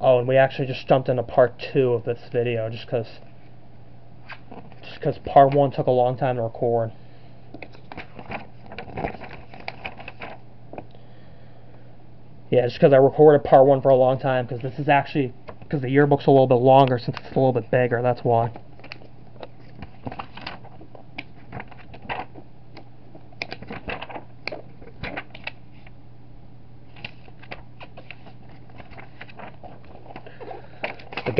Oh, and we actually just jumped into part two of this video just because just because part one took a long time to record. Yeah, just because I recorded part one for a long time because this is actually because the yearbook's a little bit longer since it's a little bit bigger. That's why.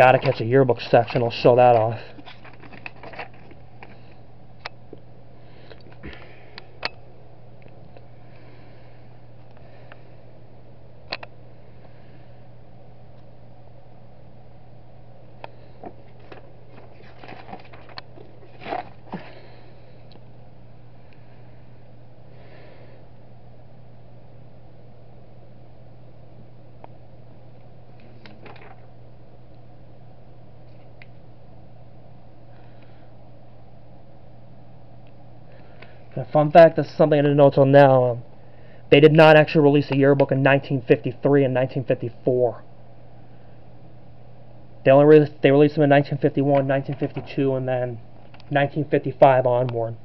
Gotta catch a yearbook section. I'll show that off. Fun fact, this is something I didn't know until now. Um, they did not actually release a yearbook in 1953 and 1954. They only they released them in 1951, 1952, and then 1955 onward.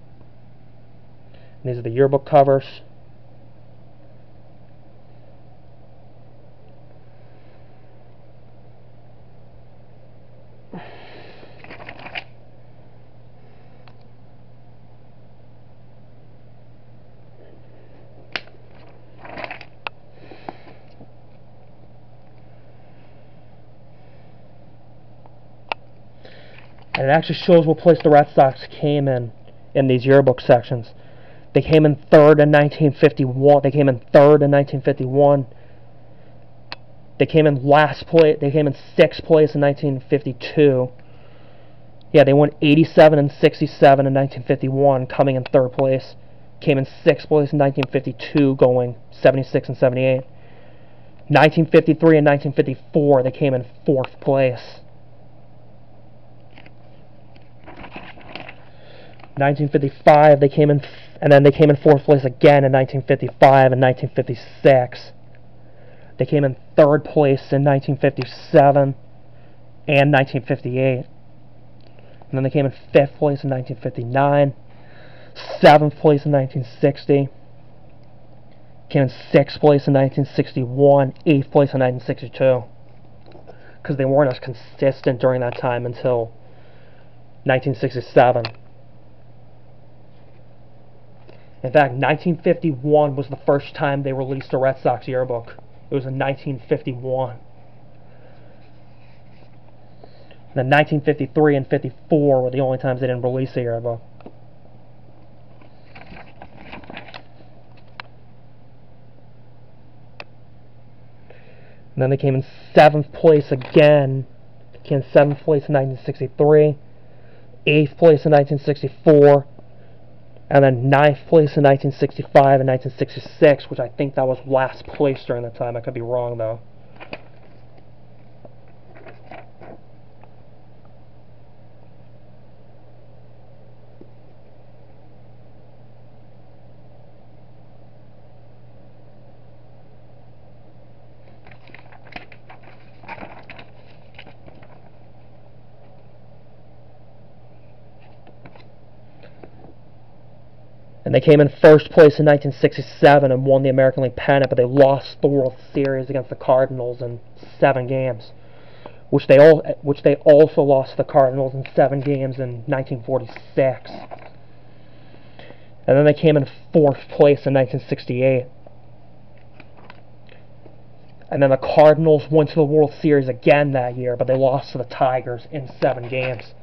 And these are the yearbook covers. And it actually shows what place the Red Sox came in in these yearbook sections. They came in third in 1951. They came in third in 1951. They came in last place. They came in sixth place in 1952. Yeah, they won 87 and 67 in 1951, coming in third place. Came in sixth place in 1952, going 76 and 78. 1953 and 1954, they came in fourth place. 1955 they came in and then they came in fourth place again in 1955 and 1956 they came in third place in 1957 and 1958 and then they came in fifth place in 1959 seventh place in 1960 came in sixth place in 1961 eighth place in 1962 because they weren't as consistent during that time until 1967 In fact, 1951 was the first time they released a Red Sox yearbook. It was in 1951. then 1953 and 54 were the only times they didn't release a yearbook. And then they came in seventh place again. Came in seventh place in 1963, eighth place in 1964, and then ninth place in 1965 and 1966, which I think that was last place during that time. I could be wrong though. And they came in first place in 1967 and won the American League pennant, but they lost the World Series against the Cardinals in seven games, which they all which they also lost to the Cardinals in seven games in 1946. And then they came in fourth place in 1968. And then the Cardinals went to the World Series again that year, but they lost to the Tigers in seven games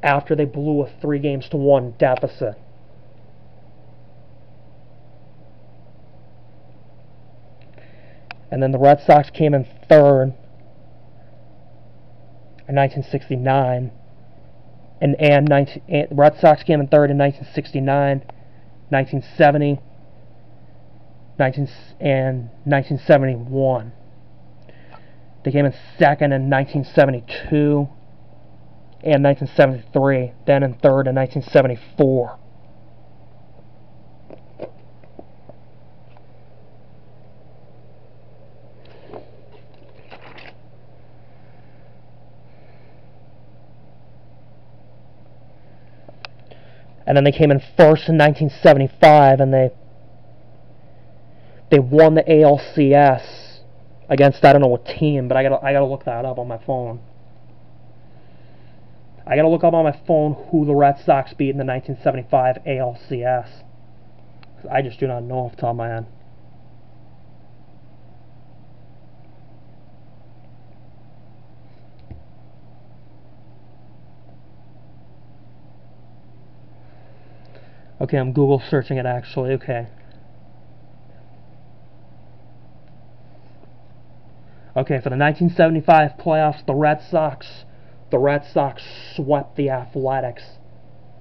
after they blew a three games to one deficit. And then the Red Sox came in third in 1969. And, and, 19, and Red Sox came in third in 1969, 1970, 19, and 1971. They came in second in 1972 and 1973, then in third in 1974. And then they came in first in 1975, and they they won the ALCS against I don't know what team, but I gotta I gotta look that up on my phone. I gotta look up on my phone who the Red Sox beat in the 1975 ALCS. I just do not know off the top of my head. Okay, I'm Google searching it actually. Okay. Okay, for the 1975 playoffs, the Red Sox, the Red Sox swept the Athletics.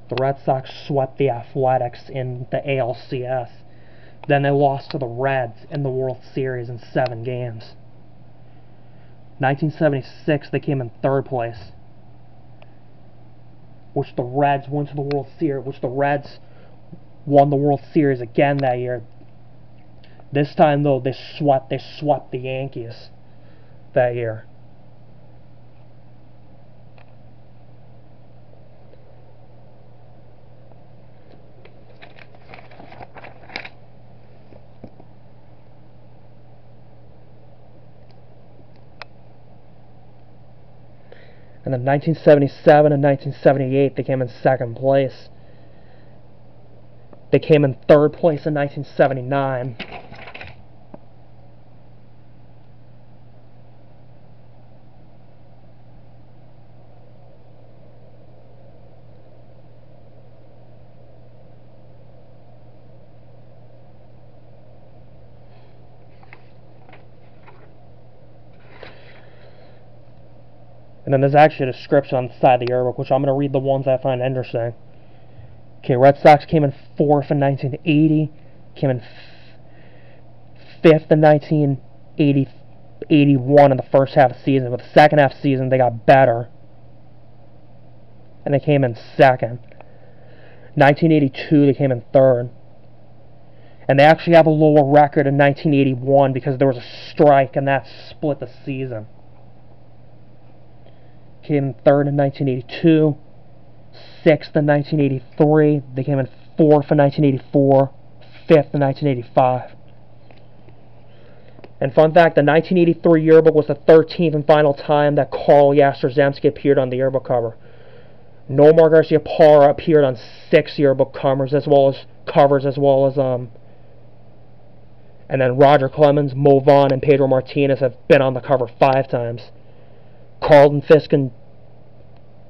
The Red Sox swept the Athletics in the ALCS. Then they lost to the Reds in the World Series in seven games. 1976, they came in third place, which the Reds went to the World Series, which the Reds won the World Series again that year. This time, though, they swept, they swept the Yankees that year. And then 1977 and 1978, they came in second place. They came in third place in 1979. And then there's actually a description on the side of the yearbook, which I'm going to read the ones I find interesting. Okay, Red Sox came in fourth in 1980, came in fifth in 1981 in the first half of the season. But the second half of the season, they got better, and they came in second. 1982, they came in third. And they actually have a lower record in 1981 because there was a strike, and that split the season came in third in 1982, sixth in 1983. They came in fourth in 1984, fifth in 1985. And fun fact, the 1983 yearbook was the 13th and final time that Carl Yastrzemski appeared on the yearbook cover. Nomar Garciaparra appeared on six yearbook covers as well as covers as well as um and then Roger Clemens, Mo Vaughn, and Pedro Martinez have been on the cover five times. Carlton Fisk and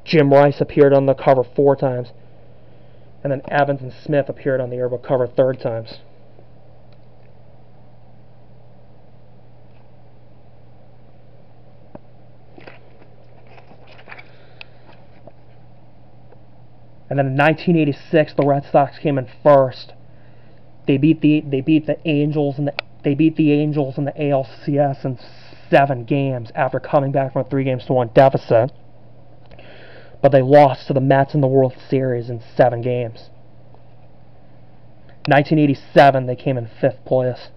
Jim Rice appeared on the cover four times. And then Evans and Smith appeared on the yearbook cover third times. And then in 1986, the Red Sox came in first. They beat the they beat the Angels and the, they beat the Angels in the ALCS in seven games after coming back from a three games to one deficit. But they lost to the Mets in the World Series in seven games. 1987, they came in fifth place.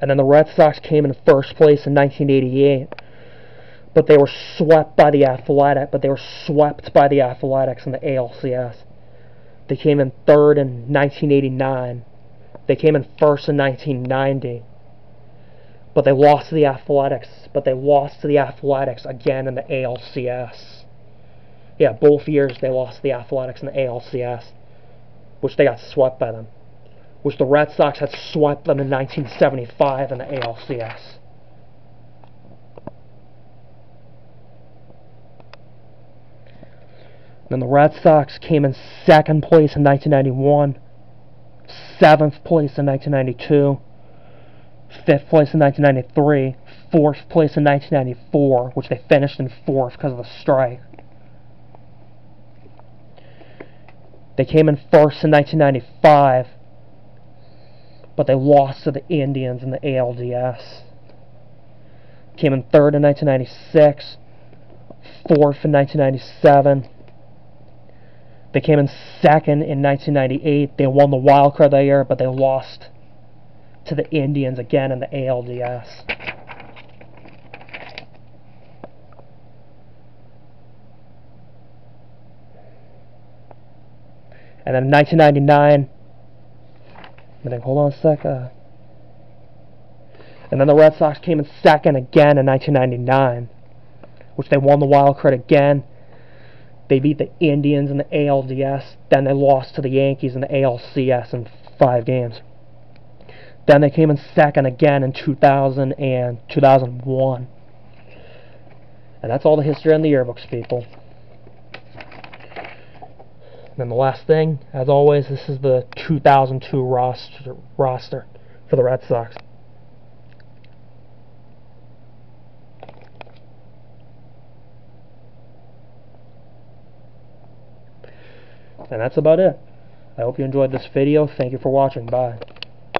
And then the Red Sox came in first place in 1988. But they were swept by the Athletic, but they were swept by the Athletics in the ALCS. They came in third in 1989. They came in first in 1990. But they lost to the Athletics. But they lost to the Athletics again in the ALCS. Yeah, both years they lost to the Athletics in the ALCS. Which they got swept by them which the Red Sox had swept them in 1975 in the ALCS. Then the Red Sox came in second place in 1991, seventh place in 1992, fifth place in 1993, fourth place in 1994, which they finished in fourth because of the strike. They came in first in 1995 but they lost to the Indians in the ALDS. Came in third in 1996, fourth in 1997, They came in second in 1998. They won the wild card that year, but they lost to the Indians again in the ALDS. And then in 1999, I hold on a sec. Uh, and then the Red Sox came in second again in 1999, which they won the wild card again. They beat the Indians in the ALDS. Then they lost to the Yankees in the ALCS in five games. Then they came in second again in 2000 and 2001. And that's all the history on the yearbooks, people. And then the last thing, as always, this is the 2002 roster, roster for the Red Sox. And that's about it. I hope you enjoyed this video. Thank you for watching. Bye.